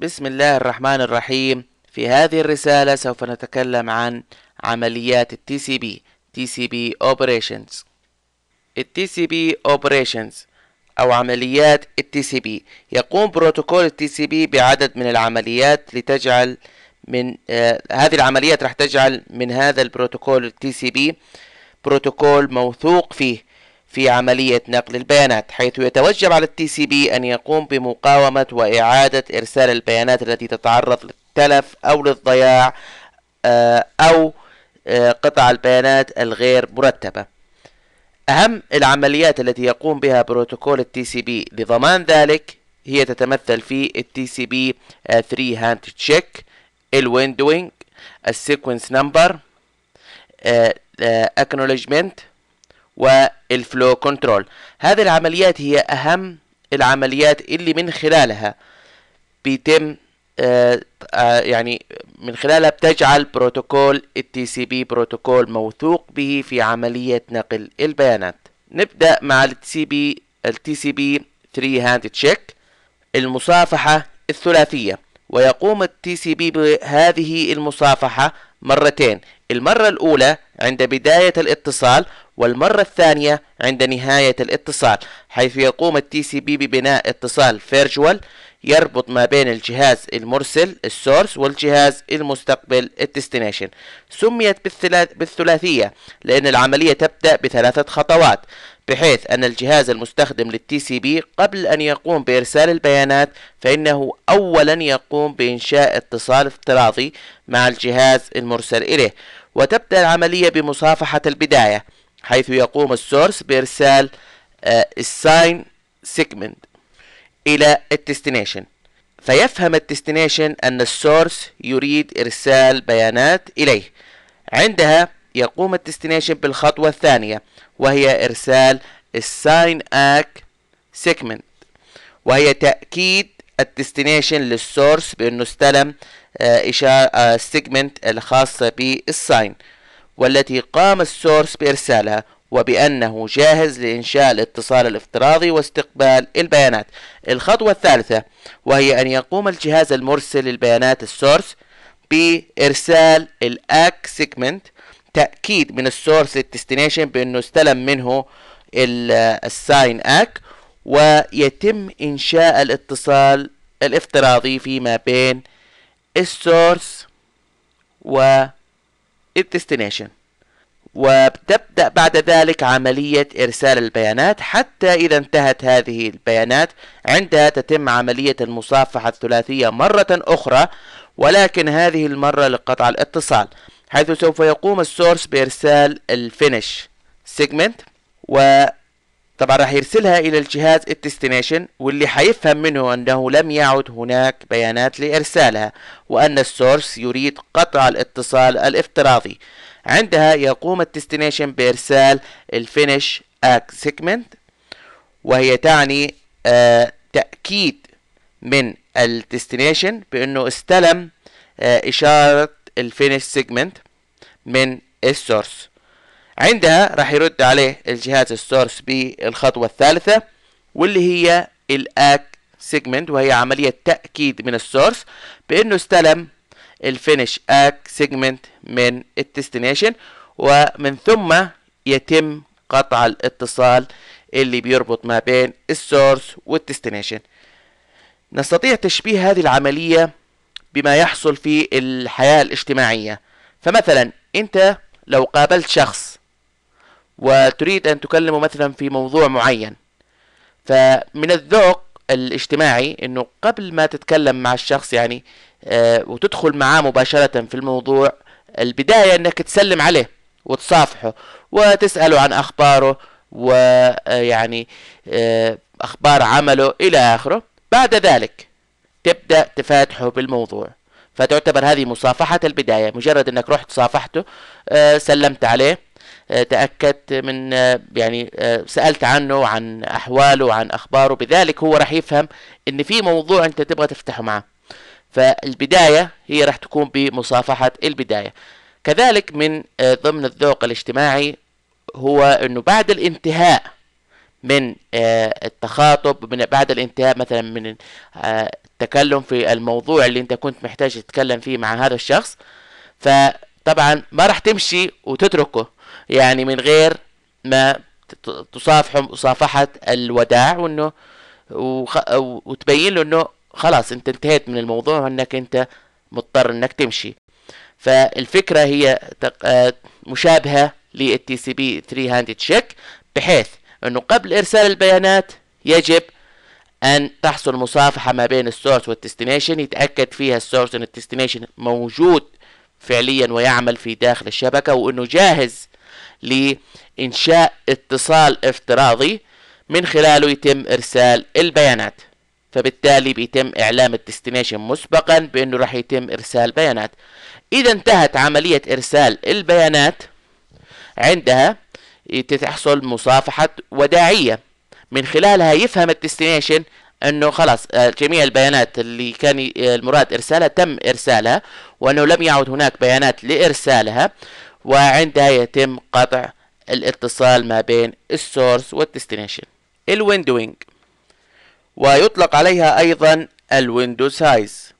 بسم الله الرحمن الرحيم. في هذه الرسالة سوف نتكلم عن عمليات ال TCP. TCP Operations. ال TCP Operations أو عمليات ال TCP يقوم بروتوكول ال TCP بعدد من العمليات لتجعل من آه هذه العمليات راح تجعل من هذا البروتوكول ال TCP بروتوكول موثوق فيه. في عملية نقل البيانات حيث يتوجب على ال TCP أن يقوم بمقاومة وإعادة إرسال البيانات التي تتعرض للتلف أو للضياع أو قطع البيانات الغير مرتبة. أهم العمليات التي يقوم بها بروتوكول ال TCP لضمان ذلك هي تتمثل في ال TCP 3 handshake ال windowing ال sequence number acknowledgement وال flow control هذه العمليات هي أهم العمليات اللي من خلالها بيتم آآ آآ يعني من خلالها بتجعل بروتوكول ال TCP بروتوكول موثوق به في عملية نقل البيانات. نبدأ مع ال TCP ال TCP 3 handshake المصافحة الثلاثية. ويقوم ال TCP بهذه المصافحة مرتين. المرة الأولى عند بداية الاتصال والمرة الثانية عند نهاية الاتصال حيث يقوم ال TCP ببناء اتصال virtual يربط ما بين الجهاز المرسل ال source والجهاز المستقبل ال destination. سميت بالثلاثية لأن العملية تبدأ بثلاثة خطوات بحيث أن الجهاز المستخدم لل TCP قبل أن يقوم بإرسال البيانات فإنه أولا يقوم بإنشاء اتصال افتراضي مع الجهاز المرسل إليه. وتبدأ العملية بمصافحة البداية. حيث يقوم ال source بإرسال ال SYN segment إلى ال destination. فيفهم ال destination أن ال source يريد إرسال بيانات إليه. عندها يقوم ال destination بالخطوة الثانية وهي إرسال ال SYN ACK segment. وهي تأكيد ال destination لل source بأنه استلم إشارة ال segment الخاصة بال SYN. والتي قام ال source بإرسالها وبأنه جاهز لإنشاء الاتصال الافتراضي واستقبال البيانات. الخطوة الثالثة وهي أن يقوم الجهاز المرسل للبيانات ال source بإرسال ال ACK segment تأكيد من ال source لل destination بأنه استلم منه ال SYN ACK ويتم إنشاء الاتصال الافتراضي فيما بين ال source وال destination وتبدأ بعد ذلك عملية إرسال البيانات حتى إذا انتهت هذه البيانات عندها تتم عملية المصافحة الثلاثية مرة أخرى ولكن هذه المرة لقطع الاتصال حيث سوف يقوم ال source بإرسال ال finish segment و طبعا راح يرسلها إلى الجهاز ال destination واللي حيفهم منه أنه لم يعد هناك بيانات لإرسالها وأن ال source يريد قطع الاتصال الافتراضي. عندها يقوم ال destination بإرسال ال finish ACK segment وهي تعني آه تأكيد من ال destination بأنه استلم آه إشارة ال finish segment من ال source. عندها راح يرد عليه الجهاز ال source بالخطوة الثالثة واللي هي ال ACK segment وهي عملية تأكيد من ال source بأنه استلم ال finish ACK segment من ال destination ومن ثم يتم قطع الاتصال اللي بيربط ما بين ال source وال destination. نستطيع تشبيه هذه العملية بما يحصل في الحياة الاجتماعية. فمثلا أنت لو قابلت شخص وتريد أن تكلمه مثلا في موضوع معين. فمن الذوق الاجتماعي أنه قبل ما تتكلم مع الشخص يعني آه وتدخل معاه مباشرة في الموضوع البداية أنك تسلم عليه وتصافحه وتسأله عن أخباره ويعني آه أخبار عمله إلى آخره. بعد ذلك تبدأ تفاتحه بالموضوع. فتعتبر هذه مصافحة البداية. مجرد أنك رحت صافحته آه سلمت عليه. تأكدت من يعني سألت عنه عن أحواله وعن أخباره. بذلك هو راح يفهم إن في موضوع أنت تبغى تفتحه معه. فالبداية هي راح تكون بمصافحة البداية. كذلك من ضمن الذوق الاجتماعي هو أنه بعد الانتهاء من التخاطب من بعد الانتهاء مثلا من التكلم في الموضوع اللي أنت كنت محتاج تتكلم فيه مع هذا الشخص فطبعا ما راح تمشي وتتركه. يعني من غير ما تصافحه مصافحة الوداع وإنه وخ... وتبين له إنه خلاص أنت انتهيت من الموضوع وإنك أنت مضطر إنك تمشي. فالفكرة هي مشابهة لل TCP 3 handshake بحيث إنه قبل إرسال البيانات يجب أن تحصل مصافحة ما بين ال source وال destination يتأكد فيها ال source إن ال destination موجود فعليا ويعمل في داخل الشبكة وإنه جاهز لإنشاء اتصال افتراضي من خلاله يتم إرسال البيانات. فبالتالي بيتم إعلام ال destination مسبقا بأنه راح يتم إرسال بيانات. إذا انتهت عملية إرسال البيانات عندها تحصل مصافحة وداعية. من خلالها يفهم ال destination أنه خلاص آه، جميع البيانات اللي كان المراد إرسالها تم إرسالها وأنه لم يعد هناك بيانات لإرسالها. وعندها يتم قطع الاتصال ما بين ال source وال destination. ال windowing. ويطلق عليها أيضا ال window size.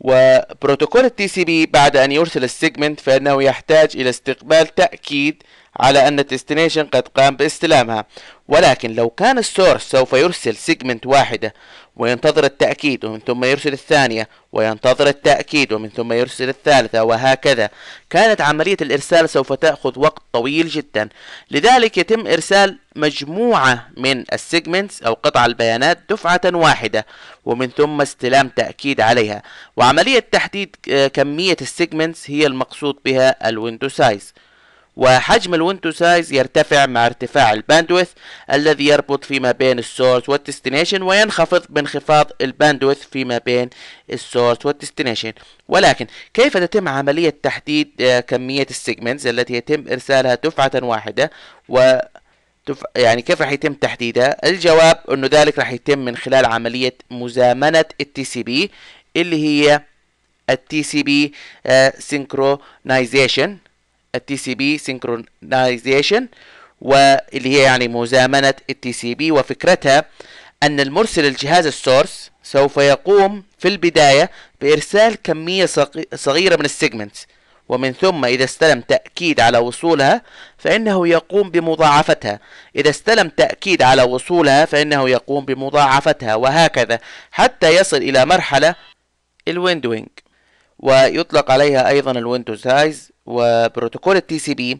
وبروتوكول ال TCP بعد أن يرسل ال segment فإنه يحتاج إلى استقبال تأكيد على أن ال destination قد قام باستلامها. ولكن لو كان ال source سوف يرسل segment واحدة وينتظر التأكيد ومن ثم يرسل الثانية وينتظر التأكيد ومن ثم يرسل الثالثة وهكذا. كانت عملية الإرسال سوف تأخذ وقت طويل جدا. لذلك يتم إرسال مجموعة من ال segments أو قطع البيانات دفعة واحدة ومن ثم استلام تأكيد عليها. وعملية تحديد آه، كمية ال segments هي المقصود بها ال window size. وحجم ال window size يرتفع مع ارتفاع ال bandwidth الذي يربط فيما بين ال source وال destination وينخفض بانخفاض ال bandwidth فيما بين ال source وال destination. ولكن كيف تتم عملية تحديد آه، كمية ال segments التي يتم إرسالها دفعة واحدة و يعني كيف راح يتم تحديدها؟ الجواب انه ذلك راح يتم من خلال عملية مزامنة ال TCP اللي هي ال TCP synchronization ال TCP synchronization واللي هي يعني مزامنة ال TCP وفكرتها أن المرسل الجهاز ال source سوف يقوم في البداية بإرسال كمية صغيرة من ال segments ومن ثم إذا استلم تأكيد على وصولها فإنه يقوم بمضاعفتها. إذا استلم تأكيد على وصولها فإنه يقوم بمضاعفتها وهكذا حتى يصل إلى مرحلة ال windowing ويطلق عليها أيضا ال window size وبروتوكول ال TCP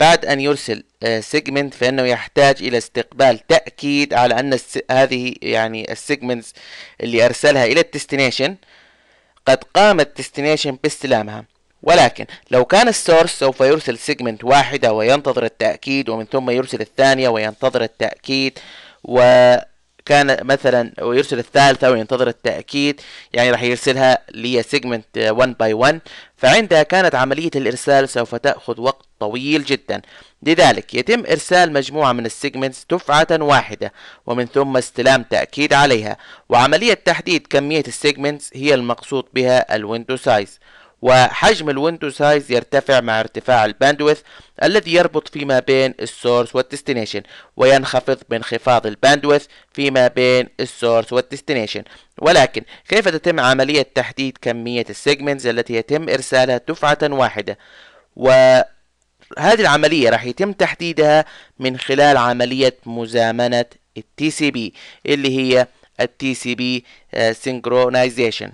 بعد أن يرسل segment آه، فإنه يحتاج إلى استقبال تأكيد على أن هذه يعني ال segments اللي أرسلها إلى ال destination قد قام ال destination باستلامها. ولكن لو كان ال source سوف يرسل segment واحدة وينتظر التأكيد ومن ثم يرسل الثانية وينتظر التأكيد و كان مثلا ويرسل الثالثة وينتظر التأكيد يعني راح يرسلها لي segment 1 by 1 فعندها كانت عملية الإرسال سوف تأخذ وقت طويل جدا. لذلك يتم إرسال مجموعة من ال segments دفعة واحدة ومن ثم استلام تأكيد عليها. وعملية تحديد كمية ال segments هي المقصود بها ال window size. وحجم ال window size يرتفع مع ارتفاع ال bandwidth الذي يربط فيما بين ال source وال destination وينخفض بانخفاض ال bandwidth فيما بين ال source وال destination ولكن كيف تتم عملية تحديد كمية ال segments التي يتم إرسالها دفعة واحدة؟ وهذه العملية راح يتم تحديدها من خلال عملية مزامنة ال TCP اللي هي ال TCP synchronization ال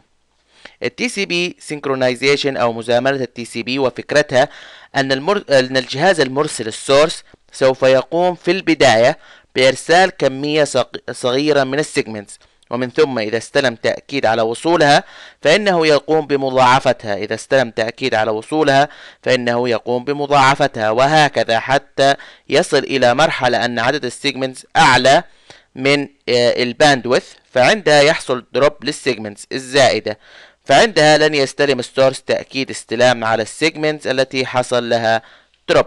TCP synchronization أو مزامنه ال TCP وفكرتها أن المر... أن الجهاز المرسل ال source سوف يقوم في البداية بإرسال كمية صغيرة من ال segments. ومن ثم إذا استلم تأكيد على وصولها فإنه يقوم بمضاعفتها. إذا استلم تأكيد على وصولها فإنه يقوم بمضاعفتها. وهكذا حتى يصل إلى مرحلة أن عدد ال segments أعلى من آه، ال bandwidth فعندها يحصل drop لل segments الزائدة. فعندها لن يستلم ستورز تأكيد استلام على ال segments التي حصل لها drop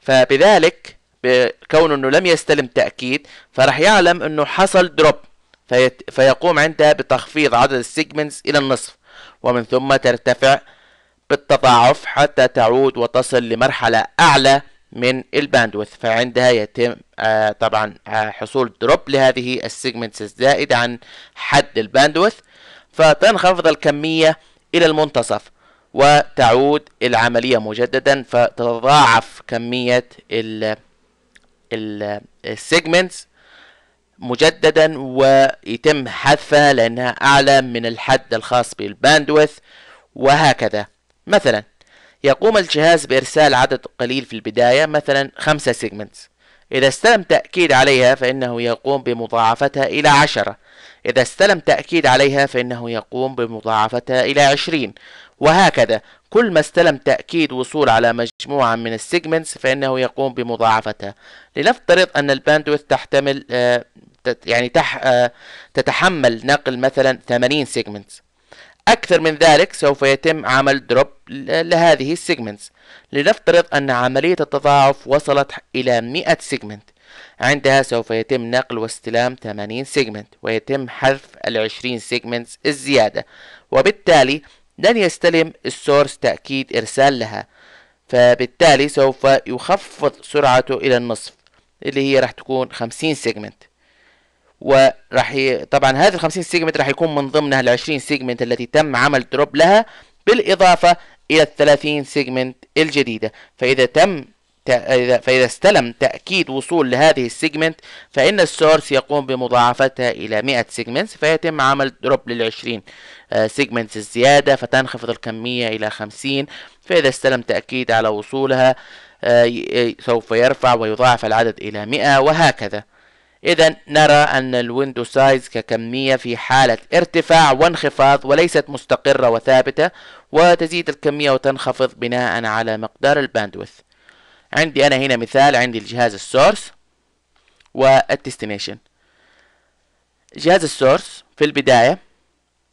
فبذلك بكون إنه لم يستلم تأكيد فراح يعلم إنه حصل drop فيقوم عندها بتخفيض عدد ال segments إلى النصف ومن ثم ترتفع بالتضاعف حتى تعود وتصل لمرحلة أعلى من ال bandwidth. فعندها يتم آه طبعا آه حصول drop لهذه ال segments الزائدة عن حد ال bandwidth. فتنخفض الكمية إلى المنتصف وتعود العملية مجددا فتتضاعف كمية ال segments مجددا ويتم حذفها لأنها أعلى من الحد الخاص بال bandwidth وهكذا. مثلا يقوم الجهاز بإرسال عدد قليل في البداية مثلا خمسة segments إذا استلم تأكيد عليها فإنه يقوم بمضاعفتها إلى عشرة. إذا استلم تأكيد عليها فإنه يقوم بمضاعفتها إلى عشرين. وهكذا كل ما استلم تأكيد وصول على مجموعة من ال segments فإنه يقوم بمضاعفتها لنفترض أن ال bandwidth تحتمل آه، يعني تح آه، تتحمل نقل مثلا 80 segments أكثر من ذلك سوف يتم عمل drop لهذه ال segments لنفترض أن عملية التضاعف وصلت إلى 100 segment عندها سوف يتم نقل واستلام 80 segment ويتم حذف ال 20 segments الزيادة. وبالتالي لن يستلم ال source تأكيد إرسال لها. فبالتالي سوف يخفض سرعته إلى النصف اللي هي راح تكون 50 segment وراح ي... طبعا هذه ال 50 segment راح يكون من ضمنها ال 20 segment التي تم عمل drop لها بالإضافة إلى ال 30 segment الجديدة. فإذا تم فإذا استلم تأكيد وصول لهذه ال segment فإن ال source يقوم بمضاعفتها إلى 100 segments فيتم عمل drop لل 20 segments الزيادة فتنخفض الكمية إلى 50 فإذا استلم تأكيد على وصولها آه، سوف يرفع ويضاعف العدد إلى 100 وهكذا. إذا نرى أن ال window size ككمية في حالة ارتفاع وانخفاض وليست مستقرة وثابتة وتزيد الكمية وتنخفض بناء على مقدار ال bandwidth. عندي أنا هنا مثال عندي الجهاز ال source وال destination. جهاز ال source في البداية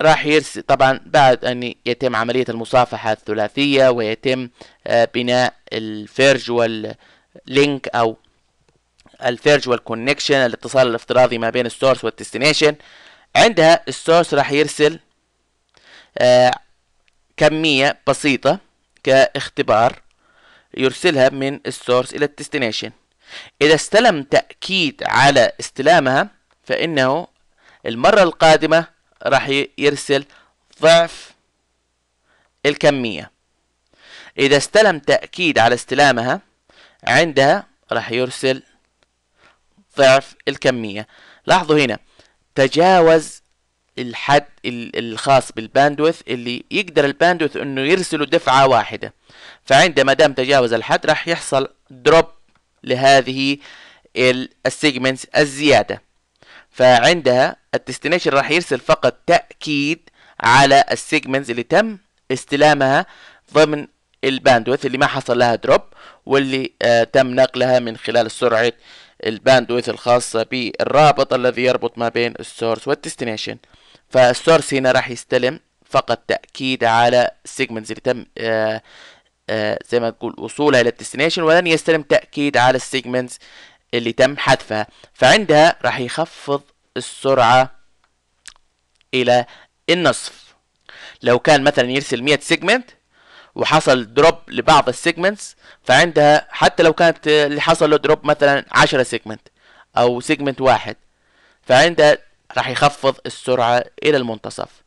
راح يرسل طبعا بعد أن يتم عملية المصافحة الثلاثية ويتم آه، بناء ال virtual link أو ال virtual connection الاتصال الافتراضي ما بين ال source وال destination. عندها ال source راح يرسل آه كمية بسيطة كاختبار يرسلها من ال source إلى ال destination إذا استلم تأكيد على استلامها فإنه المرة القادمة راح يرسل ضعف الكمية. إذا استلم تأكيد على استلامها عندها راح يرسل ضعف الكمية. لاحظوا هنا تجاوز الحد الخاص بال bandwidth اللي يقدر ال bandwidth إنه يرسله دفعة واحدة. فعندما دام تجاوز الحد راح يحصل drop لهذه ال segments الزيادة. فعندها ال destination راح يرسل فقط تأكيد على ال segments اللي تم استلامها ضمن ال bandwidth اللي ما حصل لها drop واللي آه تم نقلها من خلال سرعة ال bandwidth الخاصة بالرابط الذي يربط ما بين ال source وال destination فال source هنا راح يستلم فقط تأكيد على ال segments اللي تم آآ آآ زي ما تقول وصولها إلى ال destination ولن يستلم تأكيد على ال segments اللي تم حذفها. فعندها راح يخفض السرعة إلى النصف. لو كان مثلا يرسل 100 segment وحصل drop لبعض ال segments فعندها حتى لو كانت اللي حصل له drop مثلا 10 segment أو segment واحد فعندها راح يخفض السرعة إلى المنتصف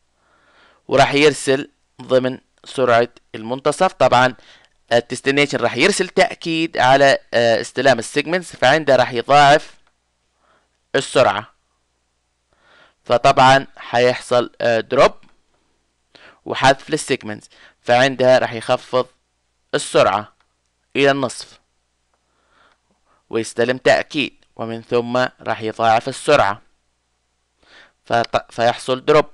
وراح يرسل ضمن سرعة المنتصف. طبعا ال destination راح يرسل تأكيد على آه، استلام ال segments فعنده راح يضاعف السرعة. فطبعا حيحصل drop آه، وحذف لل segments فعندها راح يخفض السرعة إلى النصف ويستلم تأكيد ومن ثم راح يضاعف السرعة. فيحصل drop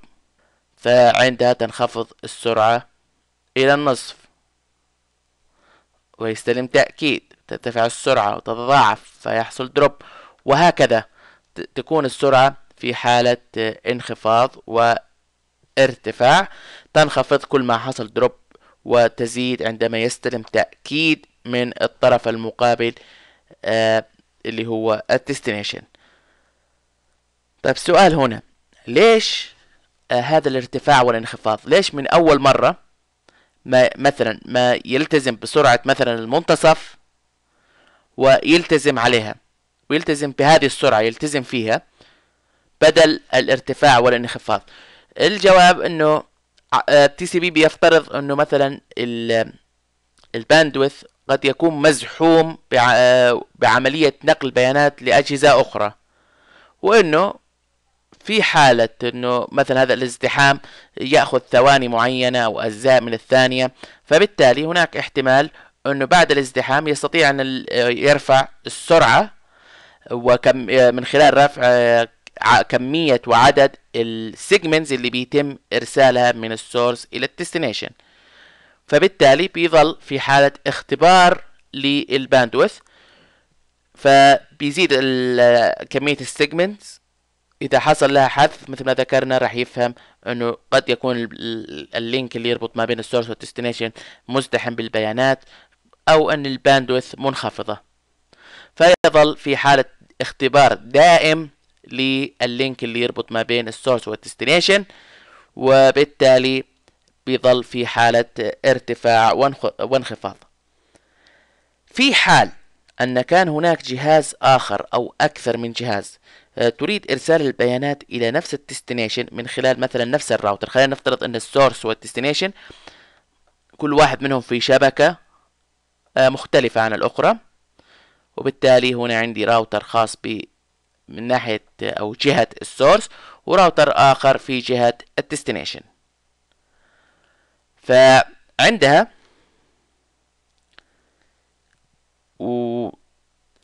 فعندها تنخفض السرعة إلى النصف. ويستلم تأكيد ترتفع السرعة وتتضاعف فيحصل drop وهكذا تكون السرعة في حالة انخفاض وارتفاع. تنخفض كل ما حصل drop وتزيد عندما يستلم تأكيد من الطرف المقابل آه اللي هو ال destination طيب السؤال هنا. ليش آه هذا الارتفاع والانخفاض؟ ليش من أول مرة ما مثلا ما يلتزم بسرعة مثلا المنتصف ويلتزم عليها ويلتزم بهذه السرعة يلتزم فيها بدل الارتفاع والانخفاض؟ الجواب إنه TCP بيفترض إنه مثلا ال bandwidth قد يكون مزحوم بعملية نقل بيانات لأجهزة أخرى وأنه في حالة أنه مثلا هذا الازدحام يأخذ ثواني معينة أو أجزاء من الثانية فبالتالي هناك احتمال أنه بعد الازدحام يستطيع أن يرفع السرعة وكم من خلال رفع كمية وعدد ال segments اللي بيتم إرسالها من ال source إلى ال destination فبالتالي بيظل في حالة اختبار لل bandwidth فبيزيد كمية ال segments إذا حصل لها حذف مثل ما ذكرنا راح يفهم أنه قد يكون ال link اللي يربط ما بين ال source وال destination مزدحم بالبيانات أو أن ال bandwidth منخفضة. فيظل في حالة اختبار دائم لل link اللي يربط ما بين ال source وال destination وبالتالي بيظل في حالة ارتفاع وانخفاض. في حال أن كان هناك جهاز آخر أو أكثر من جهاز تريد إرسال البيانات إلى نفس ال destination من خلال مثلا نفس الراوتر. خلينا نفترض أن ال source وال destination كل واحد منهم في شبكة آه، مختلفة عن الأخرى. وبالتالي هنا عندي راوتر خاص ب من ناحية أو جهة ال source و router آخر في جهة ال destination. فعندها و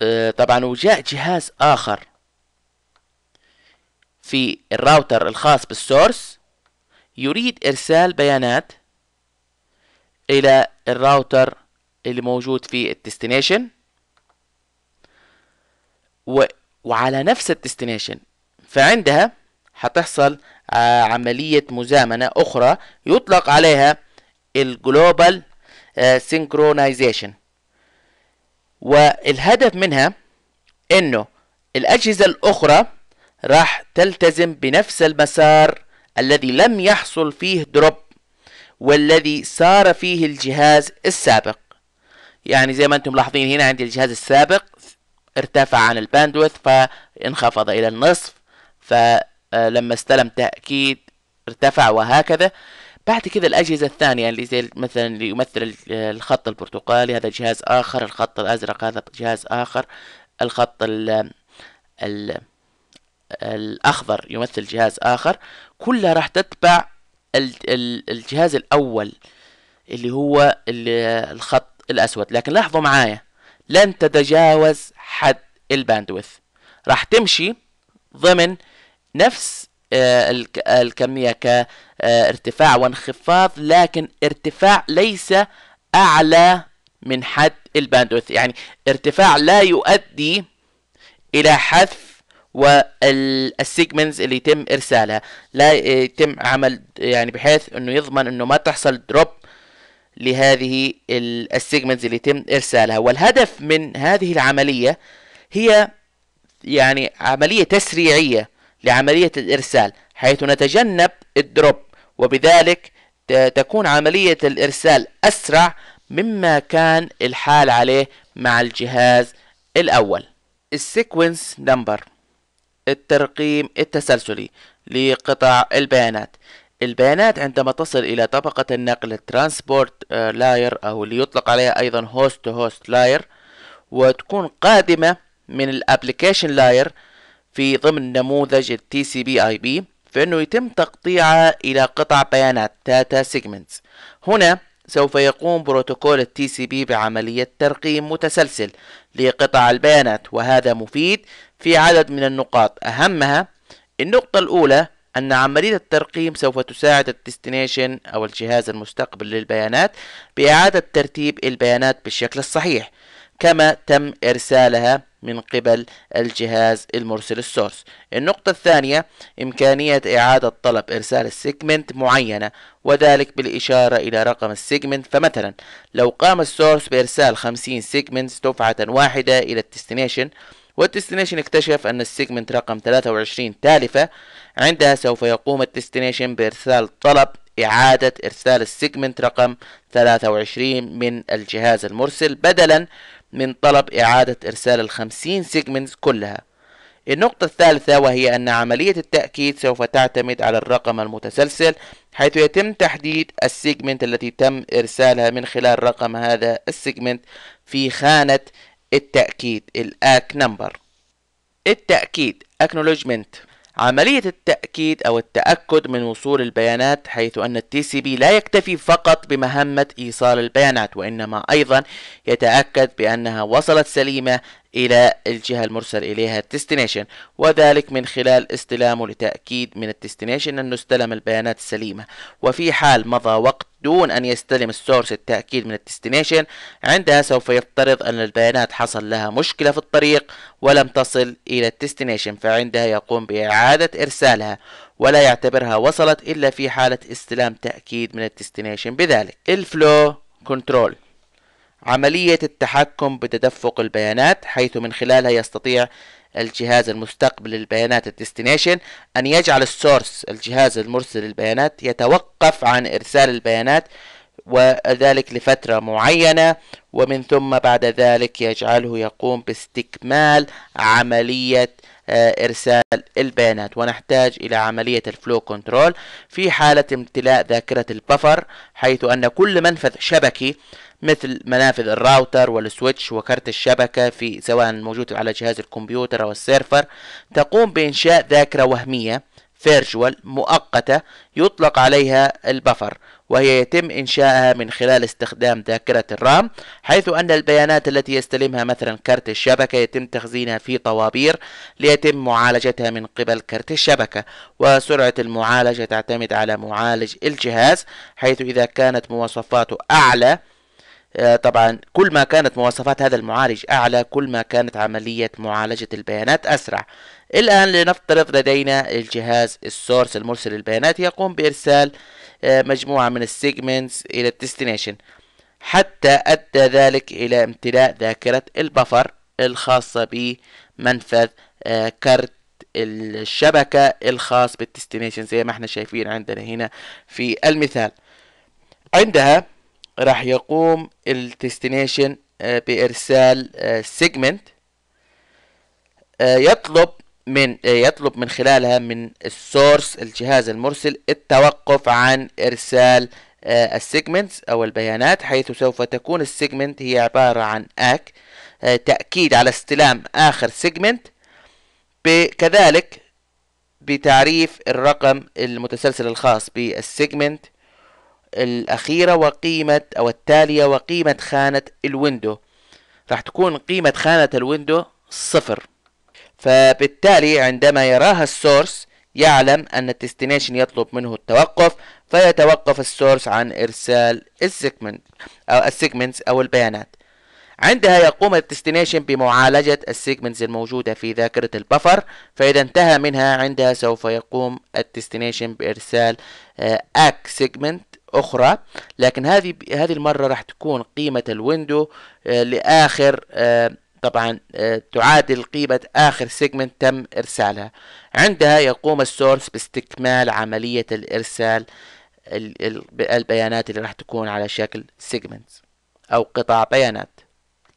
آه، طبعا وجاء جهاز آخر. في الراوتر الخاص بال source يريد إرسال بيانات إلى الراوتر اللي موجود في ال destination. و... وعلى نفس ال destination فعندها حتحصل آه، عملية مزامنة أخرى يطلق عليها ال global synchronization آه، والهدف منها إنه الأجهزة الأخرى راح تلتزم بنفس المسار الذي لم يحصل فيه دروب والذي صار فيه الجهاز السابق. يعني زي ما أنتم ملاحظين هنا عندي الجهاز السابق ارتفع عن الباندوث فانخفض إلى النصف فلما استلم تأكيد ارتفع وهكذا. بعد كذا الأجهزة الثانية اللي زي مثلا اللي يمثل الخط البرتقالي هذا جهاز آخر الخط الأزرق هذا جهاز آخر الخط ال ال الأخضر يمثل جهاز آخر كلها راح تتبع الجهاز الأول اللي هو الخط الأسود. لكن لاحظوا معايا لن تتجاوز حد الباندويث. راح تمشي ضمن نفس آه، الكمية كارتفاع وانخفاض لكن ارتفاع ليس أعلى من حد ال bandwidth يعني ارتفاع لا يؤدي إلى حذف وال segments اللي يتم إرسالها. لا يتم عمل يعني بحيث إنه يضمن إنه ما تحصل drop لهذه ال segments اللي يتم إرسالها. والهدف من هذه العملية هي يعني عملية تسريعية لعملية الإرسال حيث نتجنب ال drop. وبذلك تكون عملية الإرسال أسرع مما كان الحال عليه مع الجهاز الأول. ال sequence number الترقيم التسلسلي لقطع البيانات. البيانات عندما تصل إلى طبقة النقل ال transport layer أو اللي يطلق عليها أيضا host to host layer وتكون قادمة من ال application layer في ضمن نموذج ال TCP/IP فإنه يتم تقطيعها إلى قطع بيانات Data Segments. هنا سوف يقوم بروتوكول ال TCP بعملية ترقيم متسلسل لقطع البيانات وهذا مفيد في عدد من النقاط. أهمها النقطة الأولى أن عملية الترقيم سوف تساعد ال destination أو الجهاز المستقبل للبيانات بإعادة ترتيب البيانات بالشكل الصحيح كما تم إرسالها من قبل الجهاز المرسل ال source. النقطة الثانية إمكانية إعادة طلب إرسال ال segment معينة وذلك بالإشارة إلى رقم ال segment. فمثلا لو قام ال source بإرسال 50 segment دفعة واحدة إلى ال destination وال destination اكتشف أن ال segment رقم 23 تالفة. عندها سوف يقوم ال destination بإرسال طلب إعادة إرسال ال segment رقم 23 من الجهاز المرسل بدلا من طلب إعادة إرسال الخمسين segments كلها. النقطة الثالثة وهي أن عملية التأكيد سوف تعتمد على الرقم المتسلسل حيث يتم تحديد ال segment التي تم إرسالها من خلال رقم هذا ال segment في خانة التأكيد ال ACK number التأكيد acknowledgement. عملية التأكيد أو التأكد من وصول البيانات حيث أن ال TCP لا يكتفي فقط بمهمة إيصال البيانات وإنما أيضا يتأكد بأنها وصلت سليمة إلى الجهة المرسل إليها ال destination. وذلك من خلال استلامه لتأكيد من ال destination أنه استلم البيانات السليمة وفي حال مضى وقت دون أن يستلم ال source التأكيد من ال destination عندها سوف يفترض أن البيانات حصل لها مشكلة في الطريق ولم تصل إلى ال destination فعندها يقوم بإعادة إرسالها ولا يعتبرها وصلت إلا في حالة استلام تأكيد من ال destination. بذلك ال flow control. عملية التحكم بتدفق البيانات حيث من خلالها يستطيع الجهاز المستقبل للبيانات ال destination أن يجعل ال source الجهاز المرسل للبيانات يتوقف عن إرسال البيانات وذلك لفترة معينة. ومن ثم بعد ذلك يجعله يقوم باستكمال عملية آه، إرسال البيانات. ونحتاج إلى عملية ال flow control في حالة امتلاء ذاكرة ال buffer حيث أن كل منفذ شبكي مثل منافذ الراوتر وال switch وكرت الشبكة في سواء موجود على جهاز الكمبيوتر أو ال server تقوم بإنشاء ذاكرة وهمية virtual مؤقتة يطلق عليها ال buffer. وهي يتم إنشائها من خلال استخدام ذاكرة ال RAM حيث أن البيانات التي يستلمها مثلا كرت الشبكة يتم تخزينها في طوابير ليتم معالجتها من قبل كرت الشبكة. وسرعة المعالجة تعتمد على معالج الجهاز حيث إذا كانت مواصفاته أعلى آه، طبعا كل ما كانت مواصفات هذا المعالج أعلى كل ما كانت عملية معالجة البيانات أسرع. الآن لنفترض لدينا الجهاز ال source المرسل للبيانات يقوم بإرسال آه، مجموعة من ال segments إلى ال destination حتى أدى ذلك إلى امتلاء ذاكرة ال buffer الخاصة بمنفذ آه، كرت الشبكة الخاص بال destination زي ما إحنا شايفين عندنا هنا في المثال. عندها راح يقوم ال destination آه، بإرسال segment يطلب من يطلب من خلالها من ال source الجهاز المرسل التوقف عن إرسال آه، ال segments أو البيانات حيث سوف تكون ال segment هي عبارة عن ACK آه، تأكيد على استلام آخر segment كذلك بتعريف الرقم المتسلسل الخاص بال segment الأخيرة وقيمة أو التالية وقيمة خانة ال window. راح تكون قيمة خانة ال window صفر. فبالتالي عندما يراها ال source يعلم أن ال destination يطلب منه التوقف فيتوقف ال source عن إرسال ال segment أو ال segments أو البيانات. عندها يقوم ال destination بمعالجة ال segments الموجودة في ذاكرة ال buffer فإذا انتهى منها عندها سوف يقوم ال destination بإرسال ACK آه، segment أخرى. لكن هذه هذه المرة راح تكون قيمة ال window آه، لآخر آه، طبعا آه، تعادل قيمة آخر segment تم إرسالها. عندها يقوم ال source باستكمال عملية الإرسال البيانات اللي راح تكون على شكل segment أو قطع بيانات.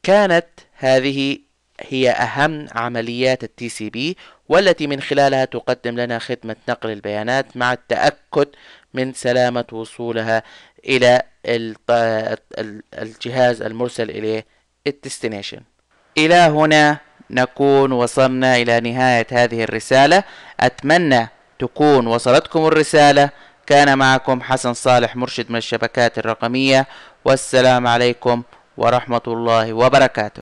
كانت هذه هي أهم عمليات ال TCP والتي من خلالها تقدم لنا خدمة نقل البيانات مع التأكد من سلامة وصولها إلى الجهاز المرسل إليه ال destination. إلى هنا نكون وصلنا إلى نهاية هذه الرسالة. أتمنى تكون وصلتكم الرسالة. كان معكم حسن صالح مرشد من الشبكات الرقمية. والسلام عليكم ورحمة الله وبركاته.